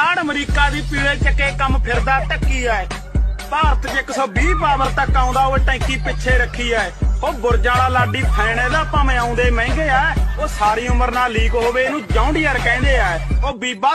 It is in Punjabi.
ਤਾੜ ਅਮਰੀਕਾ ਦੀ ਪੀਲੇ ਚੱਕੇ ਕੰਮ ਫਿਰਦਾ ਟੱਕੀ ਐ। ਭਾਰਤ 'ਚ 120 ਪਾਵਰ ਤੱਕ ਆਉਂਦਾ, ਉਹ ਟੈਂਕੀ ਪਿੱਛੇ ਰੱਖੀ ਐ। ਉਹ ਬੁਰਜਾਂ ਵਾਲਾ ਲਾਡੀ ਫੈਨ ਇਹਦਾ ਭਾਵੇਂ ਆਉਂਦੇ ਮਹਿੰਗੇ ਆ ਉਹ ਸਾਰੀ ਉਮਰ ਨਾਲ ਲੀਕ ਹੋਵੇ, ਇਹਨੂੰ ਜੌਂਡੀਅਰ ਕਹਿੰਦੇ ਆ ਉਹ ਬੀਬਾ